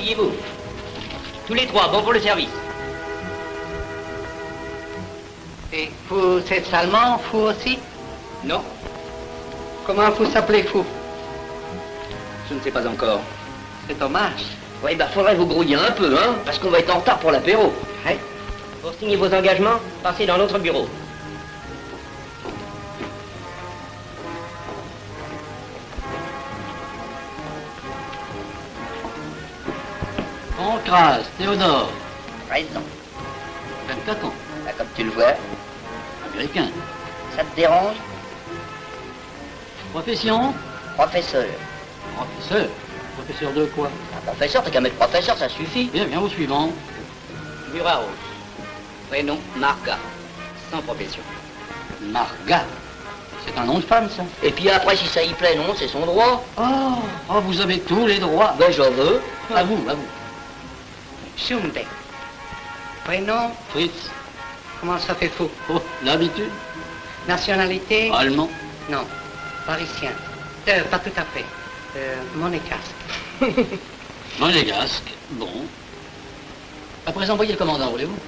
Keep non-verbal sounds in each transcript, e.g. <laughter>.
Habillez-vous. Tous les trois, bon pour le service. Et vous êtes allemand, fou aussi? Non, Comment vous s'appelez fou? Je ne sais pas encore. C'est dommage. Oui, bah faudrait vous grouiller un peu, hein, parce qu'on va être en retard pour l'apéro. Oui. Pour signer vos engagements, passez dans notre bureau. Pancras, Théodore, Raison. 24 ans, Bah, comme tu le vois, américain. ça te dérange? Profession? Professeur. Professeur? Professeur de quoi? Un professeur, t'as qu'à mettre professeur, ça suffit. Bien, bien, au suivant. Muraos. Prénom, Marga. Sans profession. Marga. C'est un nom de femme, ça. Et puis après, si ça y plaît, non, c'est son droit. Oh, oh, vous avez tous les droits. Ben, j'en veux. À vous, à vous. Schumbeck. Prénom, Fritz. comment ça fait fou Oh, l'habitude. Nationalité Allemand. Non. Parisien. Euh, pas tout à fait. Euh, monégasque. <laughs> Monégasque. Bon. À présent, voyez le commandant, voulez-vous?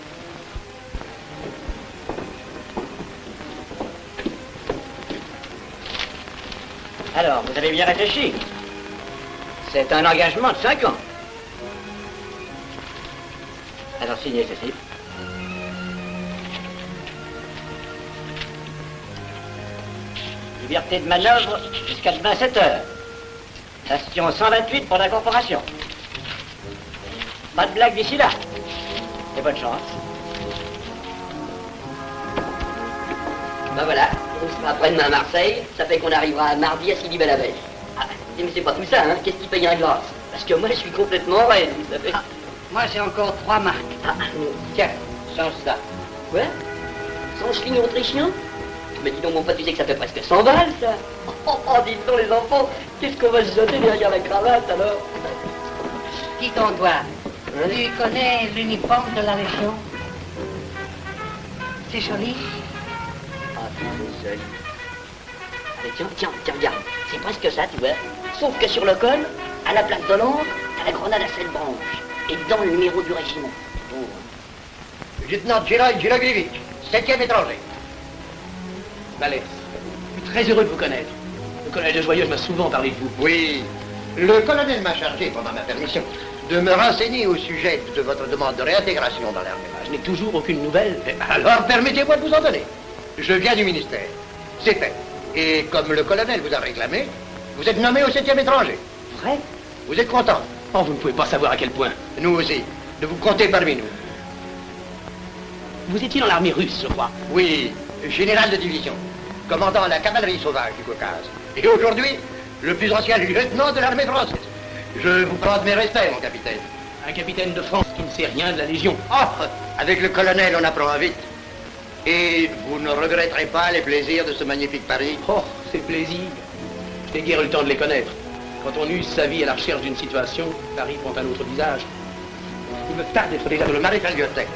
Alors, vous avez bien réfléchi. C'est un engagement de 5 ans. Alors, signez ceci. Liberté de manœuvre jusqu'à demain 7 heures. Station 128 pour la corporation. Pas de blague d'ici là. Et bonne chance. Ben voilà, on sera après-demain à Marseille, ça fait qu'on arrivera mardi à Sidi belle Ah, mais c'est pas tout ça, hein Qu'est-ce qui paye un glace? Parce que moi, je suis complètement raide, vous savez. Ah, moi, j'ai encore trois marques. Ah, tiens, change ça. Quoi? Sans schling autrichien Mais dis donc, mon pote, tu sais que ça fait presque 100 balles, ça <laughs> Oh, oh dites donc, les enfants, qu'est-ce qu'on va se jeter derrière la cravate, alors? Dis donc, toi, tu connais l'uniforme de la Légion C'est joli. Ah, c'est joli. Allez, tiens, tiens, tiens, regarde. C'est presque ça, tu vois. Sauf que sur le col, à la place de l'encre, t'as la grenade à sept branches. Et dedans, le numéro du régiment. Oh. Lieutenant Général Gilagrivic, septième étranger. Valès, je suis très heureux de vous connaître. Le colonel de Joyeuse m'a souvent parlé de vous. Oui, le colonel m'a chargé, pendant ma permission, de me renseigner au sujet de votre demande de réintégration dans l'armée. Je n'ai toujours aucune nouvelle. Alors, permettez-moi de vous en donner. Je viens du ministère. C'est fait. Et comme le colonel vous a réclamé, vous êtes nommé au septième étranger. Vrai? Vous êtes content Oh, vous ne pouvez pas savoir à quel point. Nous aussi, de vous compter parmi nous. Vous étiez dans l'armée russe, je crois. Oui, général de division, commandant la cavalerie sauvage du Caucase. Et aujourd'hui, le plus ancien lieutenant de l'armée française. Je vous prends mes respects, mon capitaine. Un capitaine de France qui ne sait rien de la Légion. Oh, avec le colonel, on apprend vite. Et vous ne regretterez pas les plaisirs de ce magnifique Paris Oh, ces plaisirs. Je n'ai guère eu le temps de les connaître. Quand on use sa vie à la recherche d'une situation, Paris prend un autre visage. Il me tarde d'être déjà dans le maréchal Bibliothèque.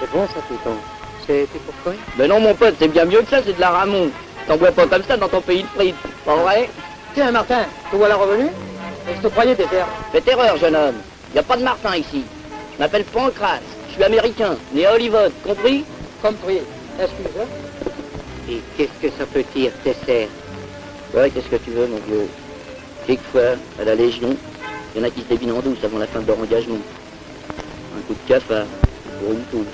C'est bon, ça, Titon. C'est pourquoi Ben non, mon pote, c'est bien mieux que ça, c'est de la ramon. T'en bois pas comme ça dans ton pays de frites, pas vrai? Tiens, Martin, te voilà revenu? Je te croyais déserre. Faites erreur, jeune homme. Y a pas de Martin ici. Je m'appelle Pancras. Je suis américain, né à Hollywood, compris Compris. Excuse. Et qu'est-ce que ça peut dire, Tesser? Ouais, qu'est-ce que tu veux, mon vieux? Quelquefois, à la Légion, il y en a qui se débinent en douce avant la fin de leur engagement. Un coup de cafard, pour une toux.